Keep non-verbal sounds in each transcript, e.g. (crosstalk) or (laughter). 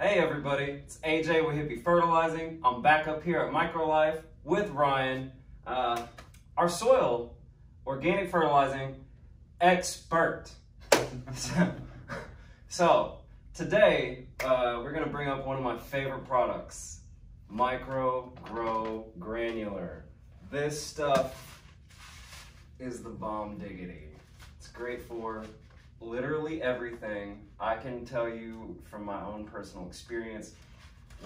Hey everybody, it's AJ with Hippie Fertilizing. I'm back up here at Microlife with Ryan, uh, our soil organic fertilizing expert. (laughs) so, today uh, we're gonna bring up one of my favorite products, Micro Grow Granular. This stuff is the bomb diggity. It's great for literally everything. I can tell you from my own personal experience.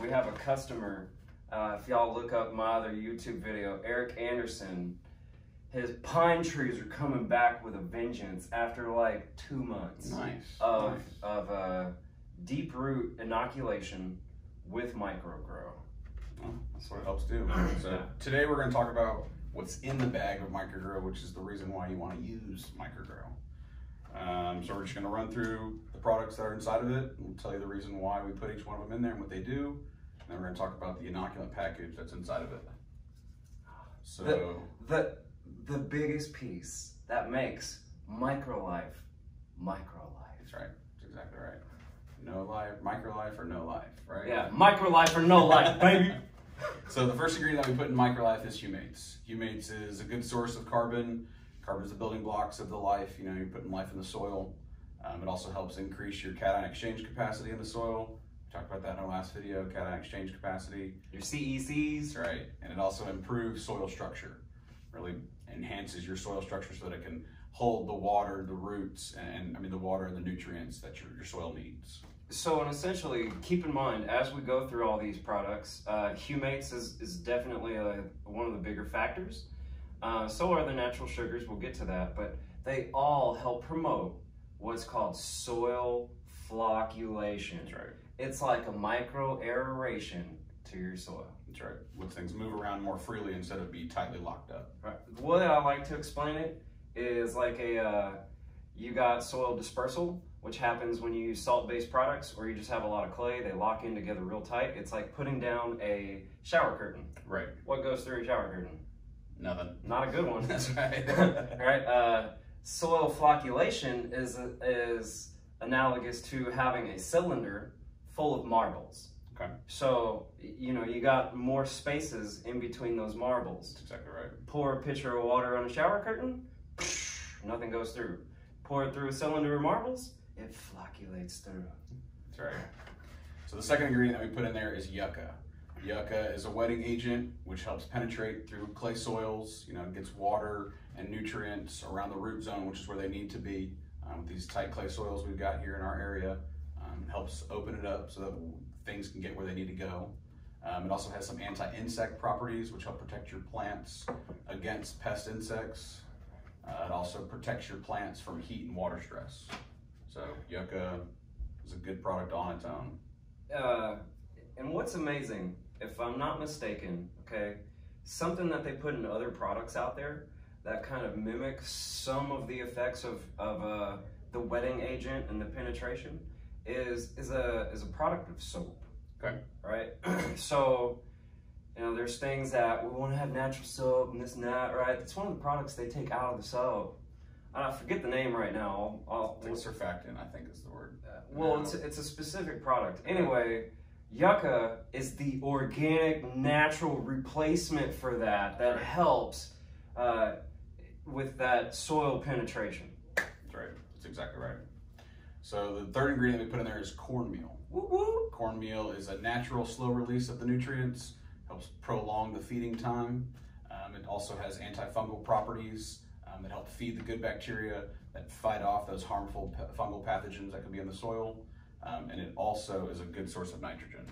We have a customer. Uh, if y'all look up my other YouTube video, Eric Anderson, his pine trees are coming back with a vengeance after like two months Nice. of nice. of uh, deep root inoculation with MicroGro. Well, that's what it helps do. (coughs) So Yeah. today we're going to talk about what's in the bag of MicroGro, which is the reason why you want to use MicroGro. Um, so we're just going to run through the products that are inside of it. We'll tell you the reason why we put each one of them in there and what they do. And then we're going to talk about the inoculant package that's inside of it. So The the biggest piece that makes microlife microlife. that's right. That's exactly right. No life, micro life, or no life, right? Yeah, microlife or no life, (laughs) baby. So the first ingredient that we put in microlife is humates. Humates is a good source of carbon. Carbon is the building blocks of the life. You know, you're putting life in the soil. Um, it also helps increase your cation exchange capacity in the soil. We talked about that in our last video, cation exchange capacity. Your CECs. Right. And it also improves soil structure. Really enhances your soil structure so that it can hold the water, the roots, and I mean the water and the nutrients that your, your soil needs. So, and essentially, keep in mind as we go through all these products, uh, humates is, is definitely a, one of the bigger factors. Uh, so are the natural sugars, we'll get to that, but they all help promote what's called soil flocculation. That's right. It's like a micro aeration to your soil. That's right. Lets things move around more freely instead of be tightly locked up. Right. The way I like to explain it is like a uh, you got soil dispersal, which happens when you use salt-based products, or you just have a lot of clay. They lock in together real tight. It's like putting down a shower curtain. Right. What goes through a shower curtain? Nothing. Not a good one. (laughs) That's right. (laughs) right? Uh, soil flocculation is is analogous to having a cylinder full of marbles. Okay. So you know you got more spaces in between those marbles That's exactly right. pour a pitcher of water on a shower curtain, nothing goes through. Pour it through a cylinder of marbles, it flocculates through. That's right. So the second ingredient that we put in there is yucca. Yucca is a wetting agent which helps penetrate through clay soils. You know, gets water and nutrients around the root zone, which is where they need to be. Um, with these tight clay soils we've got here in our area, um, helps open it up so that things can get where they need to go. Um, it also has some anti-insect properties which help protect your plants against pest insects. Uh, it also protects your plants from heat and water stress. So yucca is a good product on its own. Uh, and what's amazing, if I'm not mistaken, okay, something that they put in other products out there that kind of mimics some of the effects of, of uh, the wetting agent and the penetration is is a is a product of soap. Okay. Right. (clears throat) so, you know, there's things that we want to have natural soap and this and that. Right. It's one of the products they take out of the soap. I forget the name right now. I'll, I'll, surfactant, I think is the word. uh, well, it's, it's a specific product. Anyway, yucca is the organic, natural replacement for that that helps uh, with that soil penetration. That's right. That's exactly right. So the third ingredient we put in there is cornmeal. Cornmeal is a natural slow release of the nutrients, helps prolong the feeding time. Um, it also has antifungal properties um, that help feed the good bacteria that fight off those harmful fungal pathogens that could be in the soil. Um, and it also is a good source of nitrogen.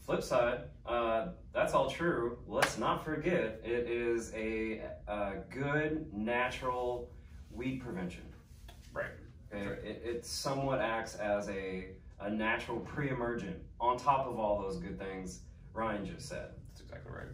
Flip side, uh, that's all true. Let's not forget it is a, a good natural weed prevention. Right. Okay? Right. It, it somewhat acts as a, a natural pre-emergent on top of all those good things Ryan just said. That's exactly right.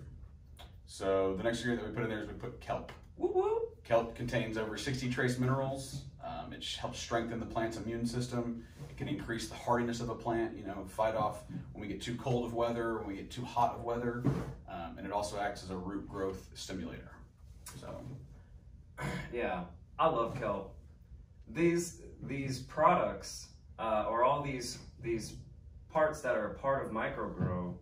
So the next ingredient that we put in there is we put kelp. Woo woo. Kelp contains over 60 trace minerals. Um, it helps strengthen the plant's immune system. Can increase the hardiness of a plant, you know, fight off when we get too cold of weather, when we get too hot of weather. Um, and it also acts as a root growth stimulator. So, Yeah, I love kelp. These these products uh, or all these these parts that are a part of MicroGro,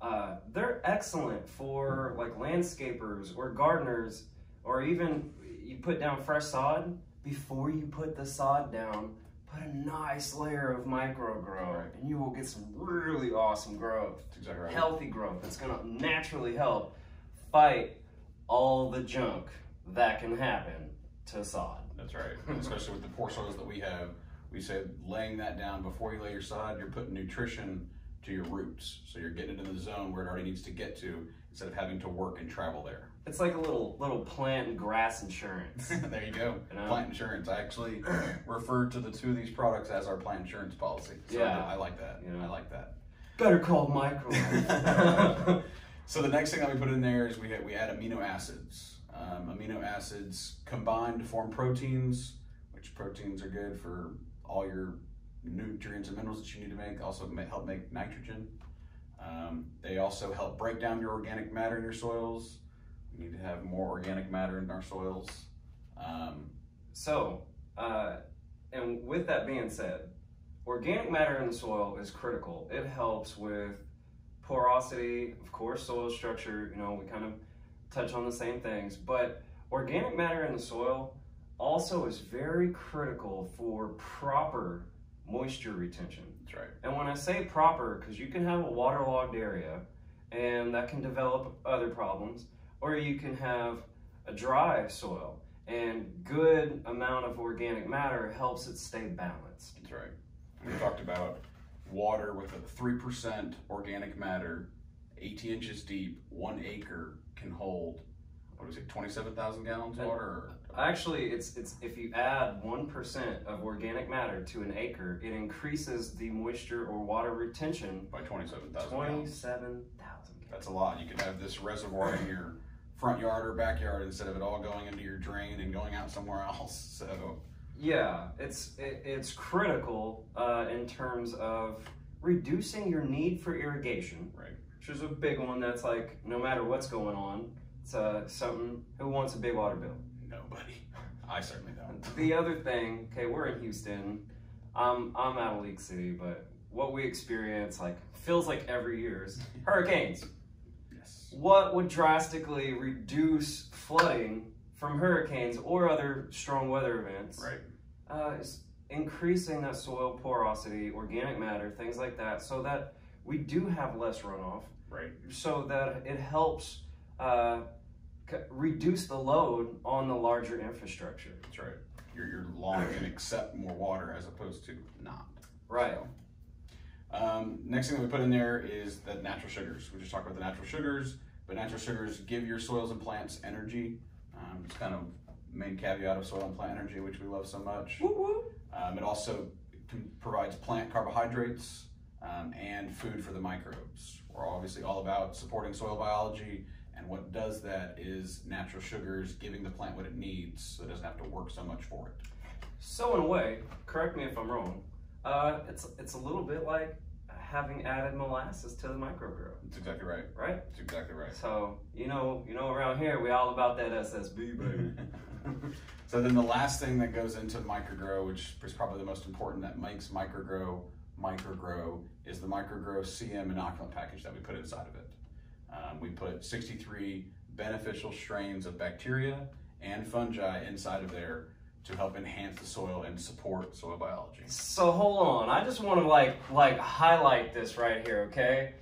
uh, they're excellent for like landscapers or gardeners, or even you put down fresh sod. Before you put the sod down, put a nice layer of MicroGro, Right. and you will get some really awesome growth exactly right. healthy growth that's going to naturally help fight all the junk that can happen to sod. That's right. Especially with the poor soils that we have, we say laying that down before you lay your sod, you're putting nutrition to your roots. So you're getting it in the zone where it already needs to get to instead of having to work and travel there. (laughs) It's like a little little plant and grass insurance. (laughs) there you go. You know? Plant insurance. I actually (clears throat) referred to the two of these products as our plant insurance policy. So Yeah. I like that. You know? I like that. Better call micro. (laughs) So the next thing that we put in there is we had, we add amino acids. Um, amino acids combine to form proteins, which proteins are good for all your nutrients and minerals that you need to make. Also help make nitrogen. Um, they also help break down your organic matter in your soils. We need to have more organic matter in our soils. Um, so, uh, and with that being said, organic matter in the soil is critical. It helps with porosity, of course, soil structure. You know, we kind of touch on the same things, but organic matter in the soil also is very critical for proper moisture retention. That's right. And when I say proper, because you can have a waterlogged area and that can develop other problems, or you can have a dry soil and good amount of organic matter helps it stay balanced. That's right. We talked about water with a 3% organic matter, 18 inches deep, one acre can hold, what was it, 27,000 gallons of water? Actually, it's it's if you add one percent of organic matter to an acre, it increases the moisture or water retention by 27,000 twenty gallons. seven thousand. That's a lot. You could have this reservoir in your front yard or backyard instead of it all going into your drain and going out somewhere else. (laughs) So, Yeah, it's it, it's critical uh, in terms of reducing your need for irrigation, right. which is a big one. That's like no matter what's going on, it's uh, something. Who wants a big water bill? Nobody. I certainly don't. (laughs) The other thing, okay, we're in Houston. I'm I'm out of League City, but what we experience like feels like every year is hurricanes. Yes. What would drastically reduce flooding from hurricanes or other strong weather events? Right. uh, is increasing that soil porosity, organic matter, things like that, so that we do have less runoff, Right. so that it helps uh, c- reduce the load on the larger infrastructure. That's right. You're, you're lawn and accept more water as opposed to not. Right. So, um, next thing that we put in there is the natural sugars. We just talked about the natural sugars, but natural sugars give your soils and plants energy. Um, it's kind of main caveat of soil and plant energy, which we love so much. Woo woo. Um, it also can, provides plant carbohydrates um, and food for the microbes. We're obviously all about supporting soil biology, and what does that is natural sugars giving the plant what it needs so it doesn't have to work so much for it. So in a way, correct me if I'm wrong. Uh, it's it's a little bit like having added molasses to the MicroGro, That's exactly right. right? That's exactly right. So you know, you know, around here we all about that SSB, baby. (laughs) so then the last thing that goes into MicroGro, which is probably the most important that makes MicroGro MicroGro, is the MicroGro CM inoculant package that we put inside of it. Um, we put 63 beneficial strains of bacteria and fungi inside of there to help enhance the soil and support soil biology. So hold on, I just want to like like highlight this right here, okay?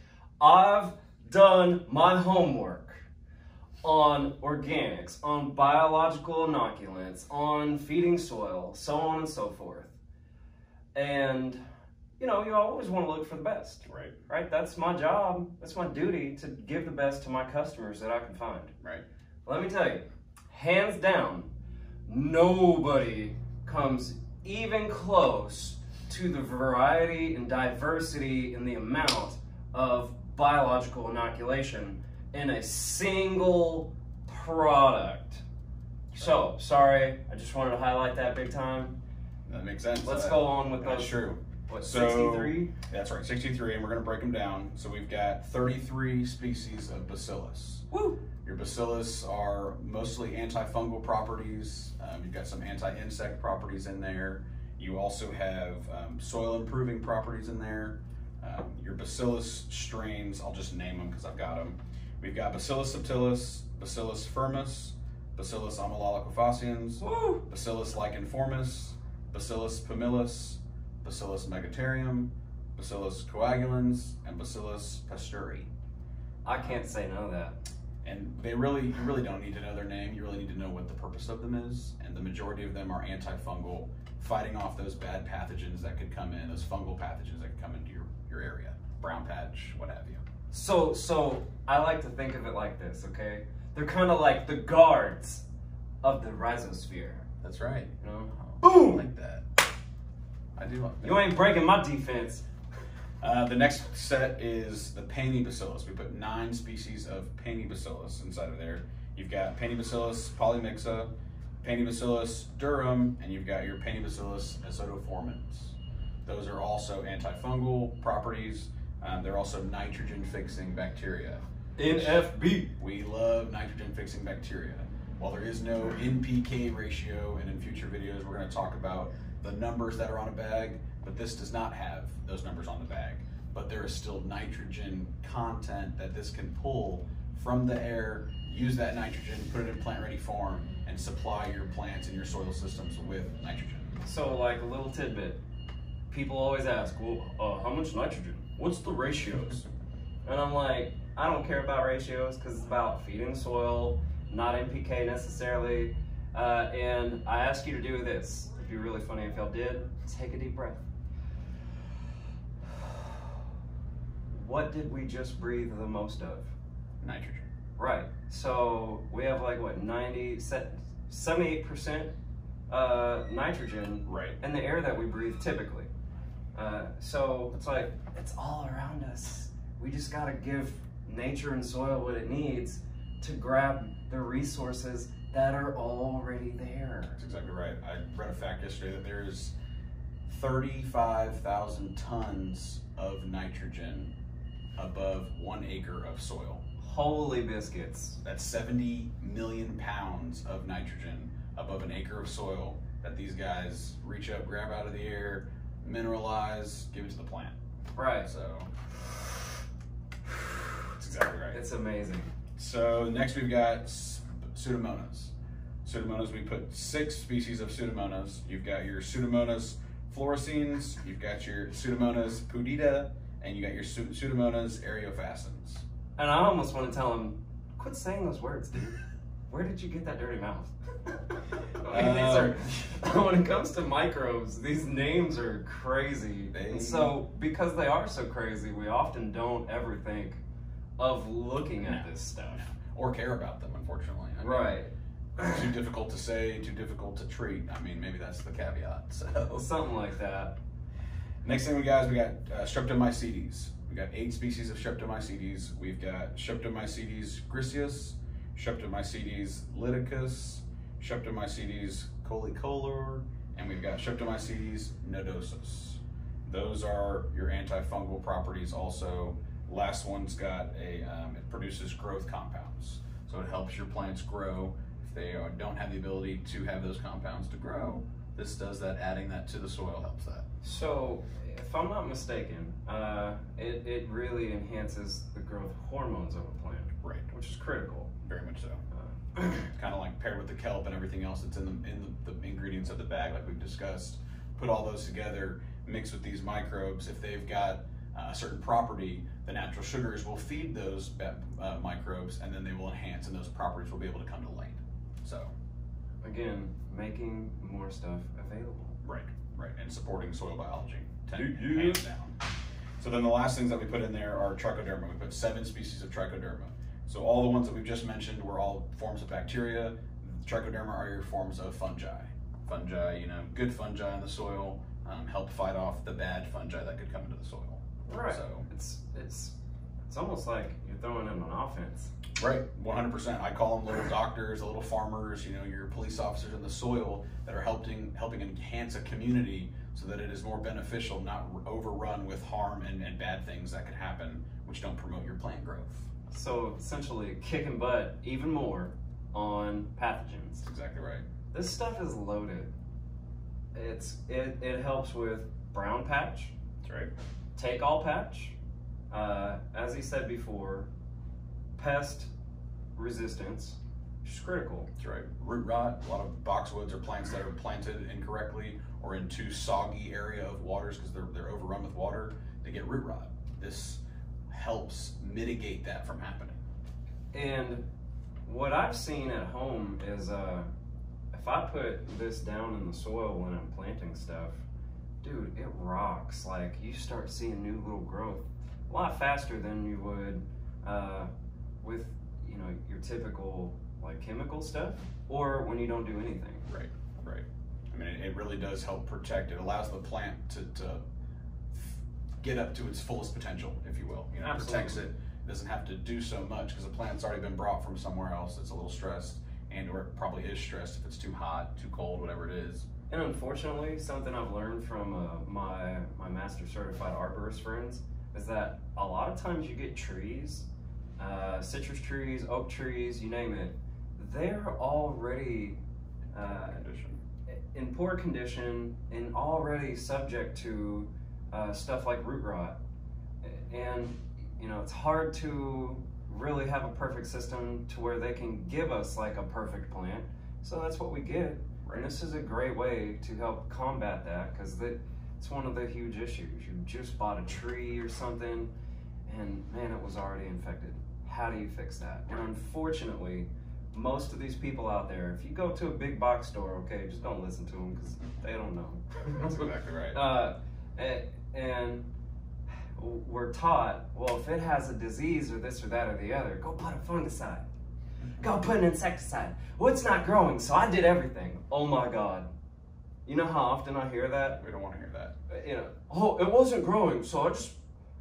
I've done my homework on organics, on biological inoculants, on feeding soil, so on and so forth. And you know, you always want to look for the best, Right, right? That's my job. That's my duty to give the best to my customers that I can find. right. Let me tell you, hands down, nobody comes even close to the variety and diversity and the amount of biological inoculation in a single product. So, sorry, I just wanted to highlight that big time. That makes sense. Let's That- go on with that. That's true. What, So- 63? That's right, 63, and we're going to break them down. So we've got 33 species of bacillus. Woo! Your bacillus are mostly antifungal properties. Um, you've got some anti-insect properties in there. You also have um, soil improving properties in there. Um, your bacillus strains, I'll just name them because I've got them. We've got Bacillus subtilis, Bacillus firmus, Bacillus amyloliquefaciens, Bacillus licheniformis, Bacillus pumilus, Bacillus megaterium, Bacillus coagulans, and Bacillus pasteurii. I can't say none of that. And they really, you really don't need to know their name. You really need to know what the purpose of them is. And the majority of them are antifungal, fighting off those bad pathogens that could come in, those fungal pathogens that could come into your, your area, brown patch, what have you. So, so I like to think of it like this, okay? They're kind of like the guards of the rhizosphere. That's right. You know, I boom! like that. I do. You ain't breaking my defense. Uh, the next set is the Paenibacillus. We put nine species of Paenibacillus inside of there. You've got Paenibacillus polymyxa, Paenibacillus durum, and you've got your Paenibacillus azotoformans. Those are also antifungal properties. Um, they're also nitrogen fixing bacteria. NFB. We love nitrogen fixing bacteria. While there is no NPK ratio, and in future videos we're going to talk about the numbers that are on a bag, but this does not have those numbers on the bag. But there is still nitrogen content that this can pull from the air, use that nitrogen, put it in plant ready form, and supply your plants and your soil systems with nitrogen. So, like a little tidbit. People always ask, well, uh, how much nitrogen? What's the ratios? (laughs) And I'm like, I don't care about ratios because it's about feeding the soil, not NPK necessarily. Uh, and I ask you to do this. It'd be really funny if y'all did. Take a deep breath. What did we just breathe the most of? Nitrogen. Right. So we have like what 90, 78% uh, nitrogen Right. in the air that we breathe typically. Uh, so it's like it's all around us. We just gotta give nature and soil what it needs to grab the resources that are already there. That's exactly right. I read a fact yesterday that there is 35,000 tons of nitrogen above one acre of soil. Holy biscuits. That's 70 million pounds of nitrogen above an acre of soil that these guys reach up, grab out of the air, mineralize, give it to the plant. Right. So, that's exactly right. It's amazing. So next we've got s- Pseudomonas. Pseudomonas, we put six species of Pseudomonas. You've got your Pseudomonas fluorescens, you've got your Pseudomonas putida, and you got your Pseudomonas aureofaciens. And I almost want to tell him, quit saying those words, dude. Where did you get that dirty mouth? (laughs) I mean, these are, um. (laughs) when it comes to microbes, these names are crazy. They- And so, because they are so crazy, we often don't ever think of looking at this stuff. Or care about them, unfortunately. I mean, Right. Too difficult to say, too difficult to treat. I mean, maybe that's the caveat. So (laughs) Something like that. Next thing we got is we got uh, Streptomycetes. We got eight species of Streptomycetes. We've got Streptomycetes griseus, Streptomycetes lydicus, Streptomycetes coelicolor, and we've got Streptomycetes nodosus. Those are your antifungal properties. Also, last one's got a um, it produces growth compounds, so it helps your plants grow. If they are, don't have the ability to have those compounds to grow, this does that. Adding that to the soil helps that. So, if I'm not mistaken, uh, it, it really enhances the growth hormones of a plant, Right. which is critical. Very much so. Uh, (coughs) (coughs) kind of like paired with the kelp and everything else that's in the in the, the ingredients of the bag, like we've discussed. Put all those together, mix with these microbes. If they've got uh, a certain property, the natural sugars will feed those uh, microbes, and then they will enhance, and those properties will be able to come to light. So, again, making more stuff available. right, right, and supporting soil biology, ten, Yeah, yeah. hands down. So then the last things that we put in there are trichoderma. We put seven species of trichoderma. So all the ones that we've just mentioned were all forms of bacteria. Trichoderma are your forms of fungi. Fungi, you know, good fungi in the soil um, help fight off the bad fungi that could come into the soil. Right. So It's it's it's almost like you're throwing in an offense. Right, 100%. I call them little doctors, the little farmers, you know, your police officers in the soil that are helping helping enhance a community so that it is more beneficial, not overrun with harm and, and bad things that could happen, which don't promote your plant growth. So essentially, kicking butt even more on pathogens. That's exactly right. This stuff is loaded. It's it it helps with brown patch, That's right. Take all patch. Uh, as he said before, pest resistance, is critical. That's right. Root rot. A lot of boxwoods are plants that are planted incorrectly or in too soggy area of waters because they're they're overrun with water. They get root rot. This helps mitigate that from happening. And what I've seen at home is uh, if I put this down in the soil when I'm planting stuff, dude, it rocks. Like you start seeing new little growth a lot faster than you would uh, with you know your typical like chemical stuff or when you don't do anything. Right, right. I mean, it, it really does help protect. It allows the plant to, to get up to its fullest potential, if you will. You know, it protects it. It doesn't have to do so much because the plant's already been brought from somewhere else. It's a little stressed, and or it probably is stressed if it's too hot, too cold, whatever it is. And unfortunately, something I've learned from uh, my my master certified arborist friends is that a lot of times you get trees, uh, citrus trees, oak trees, you name it, they're already uh, in poor condition and already subject to uh, stuff like root rot. And you know, it's hard to really have a perfect system to where they can give us like a perfect plant. So that's what we get. And this is a great way to help combat that because it's one of the huge issues. You just bought a tree or something, and man, it was already infected. How do you fix that? And unfortunately, most of these people out there, if you go to a big box store, okay, just don't listen to them because they don't know. That's exactly right. (laughs) Uh, and, and we're taught, well, if it has a disease or this or that or the other, go put a fungicide. Go put an insecticide. Well, it's not growing, so I did everything. Oh my God. You know how often I hear that? We don't want to hear that. Uh, You know, oh, it wasn't growing, so I just,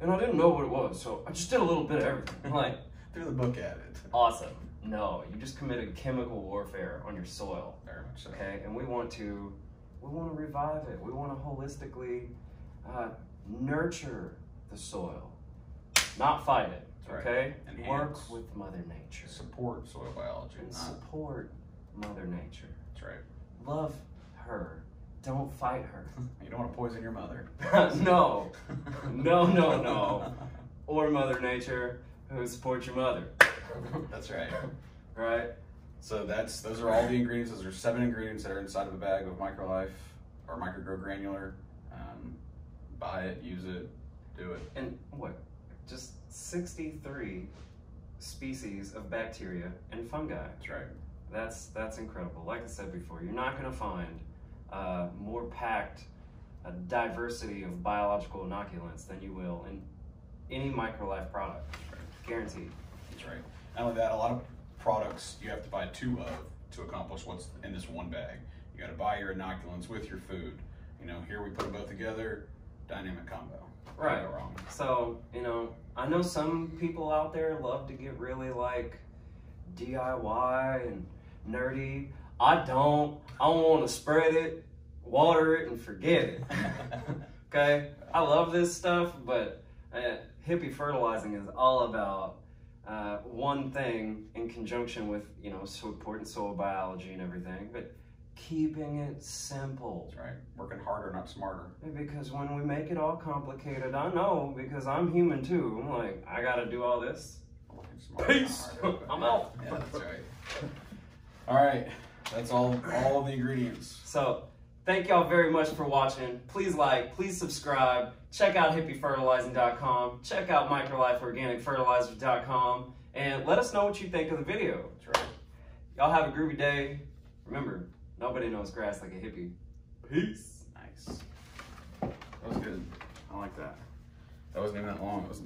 and I didn't know what it was, so I just did a little bit of everything. (laughs) Like, Through the book at it. awesome. No, you just committed chemical warfare on your soil. Very much so. Okay, and we want to, we want to revive it. We want to holistically uh, nurture the soil, not fight it. Right. Okay, Enhance. work with Mother Nature Support soil biology. and not- support Mother Nature. That's right. Love her. Don't fight her. (laughs) You don't want to poison your mother. (laughs) no, (laughs) no, no, no. Or Mother Nature, who supports your mother. That's right. Right? So that's those are all the ingredients. Those are seven ingredients that are inside of a bag of Microlife or MicroGro Granular. Um, buy it, use it, do it. And what? Just 63 species of bacteria and fungi. That's right. That's that's incredible. Like I said before, you're not going to find uh, more packed a diversity of biological inoculants than you will in any microlife product. Guaranteed. That's right. Not only that, a lot of products you have to buy two of to accomplish what's in this one bag. You got to buy your inoculants with your food. You know, here we put them both together. Dynamic combo. Right. go wrong. So, you know, I know some people out there love to get really like DIY and nerdy. I don't. I want to spread it, water it, and forget it. (laughs) okay? I love this stuff, but uh, hippie fertilizing is all about uh, one thing in conjunction with, you know, supporting soil biology and everything, but keeping it simple. That's right. Working harder, not smarter. Because when we make it all complicated, I know because I'm human too. I'm like, I gotta do all this. Smarter, Peace. harder. (laughs) I'm out. Yeah, that's right. All right. That's all. All of the ingredients. So, thank y'all very much for watching. Please like, please subscribe. Check out hippiefertilizing.com. Check out microlifeorganicfertilizers.com. And let us know what you think of the video. That's right. Y'all have a groovy day. Remember, nobody knows grass like a hippie. Peace. Nice. That was good. I like that. That wasn't even that long. It was